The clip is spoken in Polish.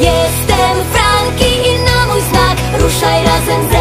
Jestem Franki i na mój znak ruszaj razem ze